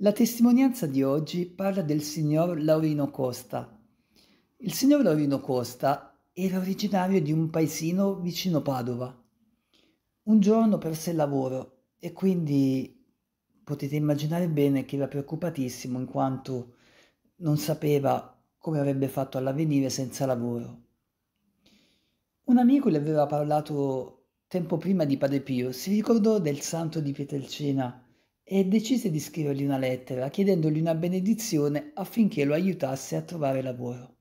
La testimonianza di oggi parla del signor Laurino Costa. Il signor Laurino Costa era originario di un paesino vicino Padova. Un giorno perse il lavoro e quindi potete immaginare bene che era preoccupatissimo in quanto non sapeva come avrebbe fatto all'avvenire senza lavoro. Un amico le aveva parlato tempo prima di Padre Pio, si ricordò del santo di Pietrelcina e decise di scrivergli una lettera chiedendogli una benedizione affinché lo aiutasse a trovare lavoro.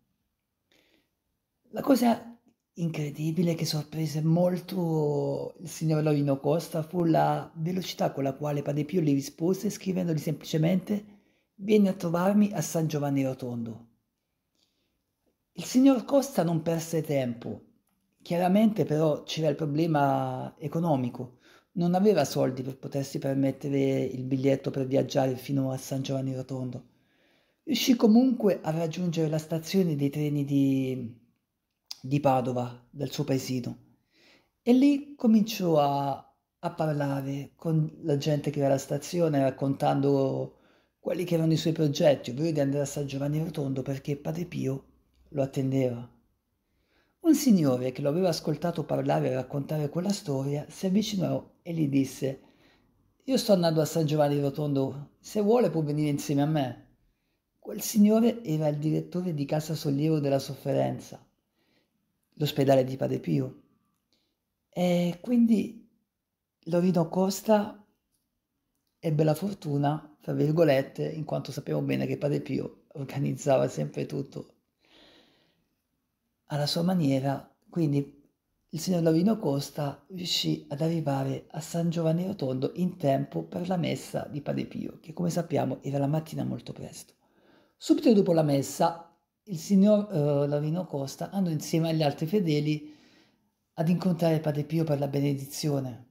La cosa incredibile che sorprese molto il signor Lorino Costa fu la velocità con la quale Padre Pio gli rispose scrivendogli semplicemente vieni a trovarmi a San Giovanni Rotondo. Il signor Costa non perse tempo, chiaramente però c'era il problema economico non aveva soldi per potersi permettere il biglietto per viaggiare fino a San Giovanni Rotondo. Riuscì comunque a raggiungere la stazione dei treni di, di Padova, del suo paesino, e lì cominciò a, a parlare con la gente che era alla stazione, raccontando quelli che erano i suoi progetti, ovvero di andare a San Giovanni Rotondo perché Padre Pio lo attendeva. Un signore che lo aveva ascoltato parlare e raccontare quella storia si avvicinò e gli disse Io sto andando a San Giovanni Rotondo, se vuole può venire insieme a me. Quel signore era il direttore di Casa Sollievo della Sofferenza, l'ospedale di Padre Pio. E quindi Lorino Costa ebbe la fortuna, tra virgolette, in quanto sappiamo bene che Padre Pio organizzava sempre tutto alla sua maniera, quindi il signor Lavino Costa riuscì ad arrivare a San Giovanni Rotondo in tempo per la messa di Padre Pio, che come sappiamo era la mattina molto presto. Subito dopo la messa, il signor uh, Lavino Costa andò insieme agli altri fedeli ad incontrare Padre Pio per la benedizione.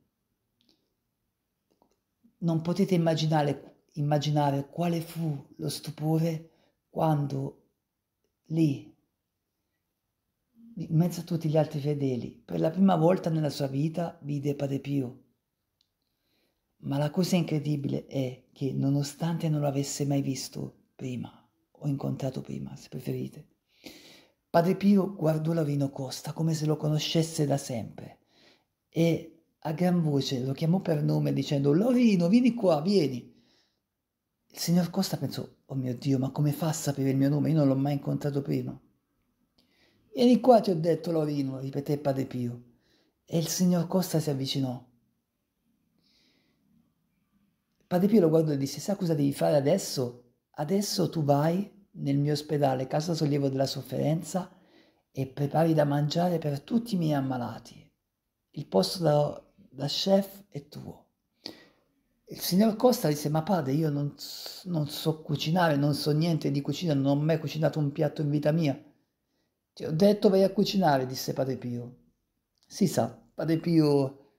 Non potete immaginare, immaginare quale fu lo stupore quando lì in mezzo a tutti gli altri fedeli, per la prima volta nella sua vita vide Padre Pio. Ma la cosa incredibile è che nonostante non l'avesse mai visto prima, o incontrato prima, se preferite, Padre Pio guardò Lavino Costa come se lo conoscesse da sempre e a gran voce lo chiamò per nome dicendo Lovino, vieni qua, vieni. Il signor Costa pensò, oh mio Dio, ma come fa a sapere il mio nome? Io non l'ho mai incontrato prima. Vieni qua, ti ho detto, Lorino, ripeté Padre Pio. E il signor Costa si avvicinò. Padre Pio lo guardò e disse, sa cosa devi fare adesso? Adesso tu vai nel mio ospedale, Casa Sollievo della Sofferenza, e prepari da mangiare per tutti i miei ammalati. Il posto da, da chef è tuo. Il signor Costa disse, ma padre, io non, non so cucinare, non so niente di cucina, non ho mai cucinato un piatto in vita mia. Ti ho detto vai a cucinare, disse Padre Pio. Si sa, Padre Pio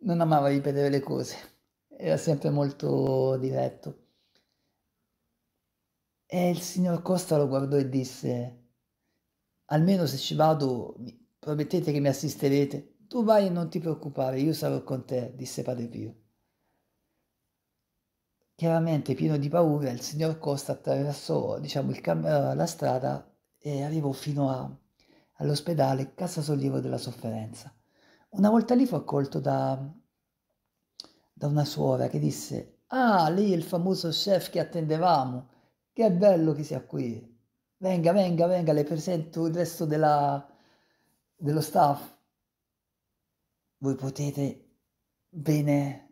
non amava ripetere le cose, era sempre molto diretto. E il signor Costa lo guardò e disse, almeno se ci vado, promettete che mi assisterete. Tu vai e non ti preoccupare, io sarò con te, disse Padre Pio. Chiaramente pieno di paura, il signor Costa attraversò diciamo, cam- la strada e arrivò fino a, all'ospedale Casa Sollievo della Sofferenza. Una volta lì fu accolto da, da una suora che disse Ah, è il famoso chef che attendevamo, che bello che sia qui. Venga, venga, venga, le presento il resto della, dello staff. Voi potete bene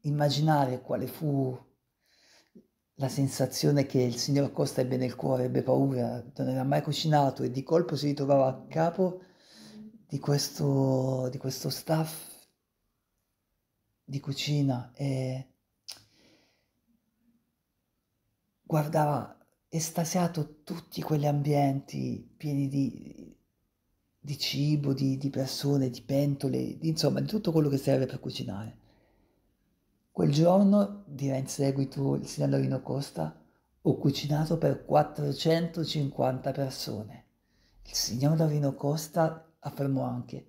immaginare quale fu la sensazione che il signor Costa ebbe nel cuore, ebbe paura, non era mai cucinato e di colpo si ritrovava a capo di questo, di questo staff di cucina e guardava estasiato tutti quegli ambienti pieni di, di cibo, di, di persone, di pentole, di, insomma di tutto quello che serve per cucinare. Quel giorno, dirà in seguito il signorino Costa, ho cucinato per 450 persone. Il signor Davino Costa affermò anche,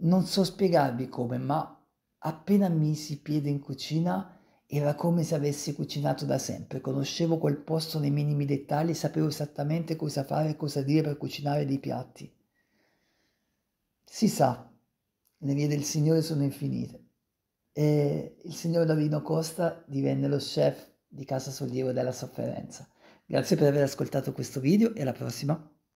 non so spiegarvi come, ma appena misi piede in cucina Era come se avessi cucinato da sempre, conoscevo quel posto nei minimi dettagli, sapevo esattamente cosa fare e cosa dire per cucinare dei piatti. Si sa, le vie del Signore sono infinite. E il signor Davino Costa divenne lo chef di Casa Sollievo della Sofferenza. Grazie per aver ascoltato questo video e alla prossima.